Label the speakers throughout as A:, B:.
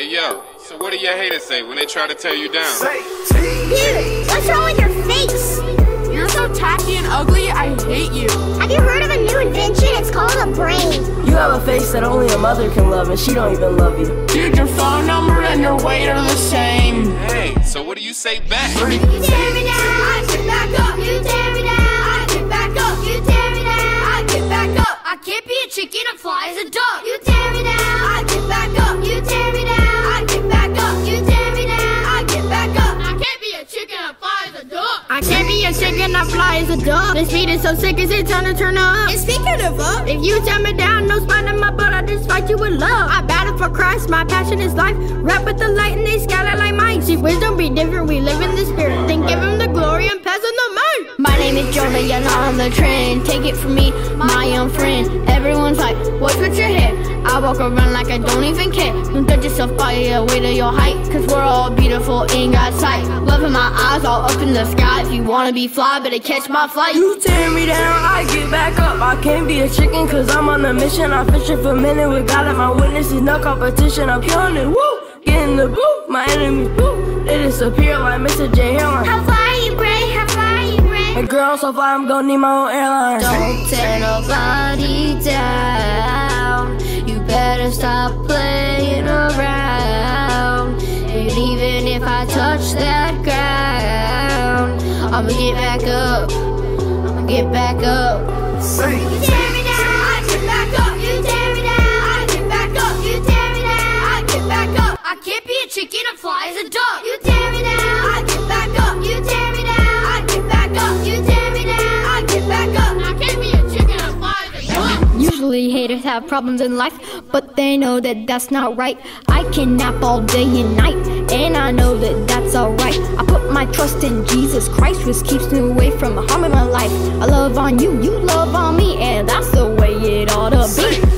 A: Hey yo, so what do your haters say when they try to tear you down?
B: Dude, what's wrong with your face?
C: You're so tacky and ugly, I hate you.
B: Have you heard of a new invention? It's called a brain.
D: You have a face that only a mother can love, and she don't even love you.
C: Dude, your phone number and your weight are the same.
A: Hey, so what do you say back?
B: You tear me down, chicken, I fly as a
E: dove. This beat is so sick, is it time to turn up?
B: And speaking of up,
E: If you tear me down, no spine in my butt, I just fight you with love. I battle for Christ, my passion is life. Rap with the light and they scatter like mine. See, wisdom be different, we live in the spirit. Then give him the glory and pass on the mic. My name is Jonah, you're not on the trend. Take it from me, my young friend. Everyone's like, what's with your hair? I walk around like I don't even care. Don't judge yourself by the weight of your height. Cause we're all beautiful in God's sight. Love in my eyes, all up in the sky. If you wanna be fly, better catch my flight.
D: You tear me down, I get back up. I can't be a chicken, cause I'm on a mission. I'm fishing for a minute with God and my witnesses. No competition, I'm killing it. Woo! Get in the booth, my enemies, boo! They disappear like Mr. J. Hairline.
B: how far you break, how far you break.
D: And girl, so far I'm gonna need my own airline.
E: Don't tell nobody And even if I touch that ground, I'ma get back up. I'ma get back up.
B: You tear me down, I get back up. You tear me down, I get back up. You tear me down, I get back up. I can't be a chicken a fly as a duck. You tear me
E: haters have problems in life, but they know that that's not right. I can nap all day and night, and I know that that's alright. I put my trust in Jesus Christ, which keeps me away from harm in my life. I love on you, you love on me, and that's the way it ought to be.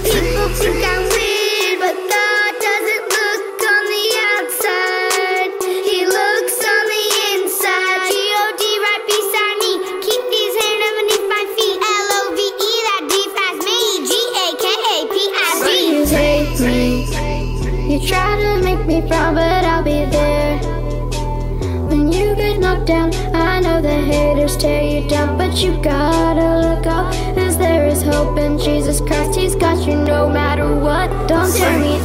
E: Try to make me frown, but I'll be there. When you get knocked down, I know the haters tear you down, but you gotta look up, cause there is hope in Jesus Christ. He's got you no matter what. Don't tear me.